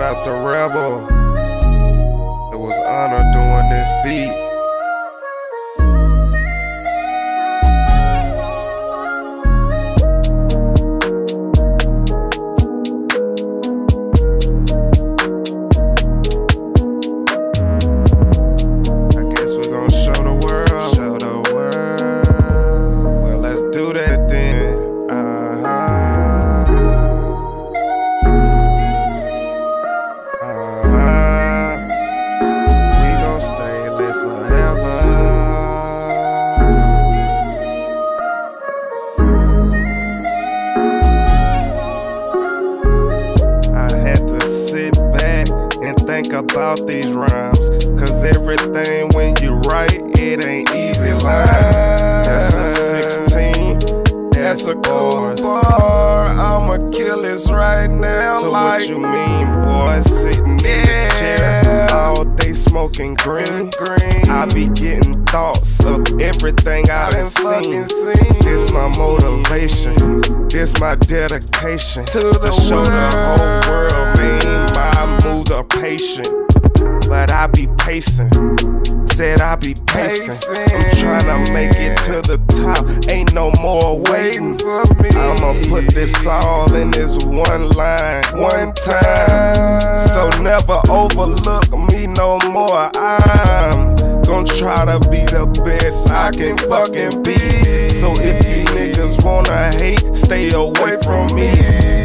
out the rebel. It was honor think about these rhymes. Cause everything when you write, it ain't easy lines. That's a 16. That's a cool bar. I'ma kill this right now. So like, what you mean, boy? Sitting in the chair all day smoking green. green. I be getting thoughts of everything I done seen. This my motivation. This my dedication to the to show the whole world. Man, my moves are patient, but I be pacing. Said I be pacing. I'm trying to make it to the top. Ain't no more waiting for me. I'ma put this all in this one line, one time. So never overlook me no more. I'm gonna try to be the best I can fucking be. Away from me.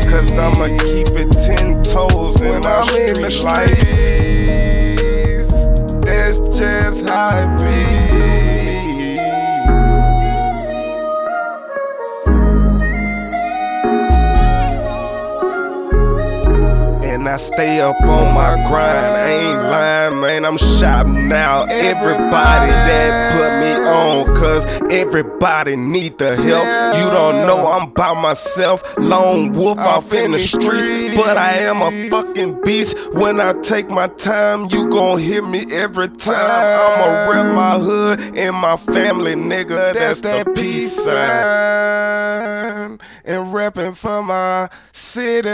Cause I'ma keep it ten toes when I'm in the streets. That's just how it be. And I stay up on my grind. I ain't lying, man. I'm shopping now. everybody that put me on. Cause everybody need the help. You don't know I'm by myself. Lone wolf off in the streets. But I am a fucking beast. When I take my time, you gon' hear me every time. I'ma rep my hood and my family, nigga. That's that peace sign. And reppin' for my city.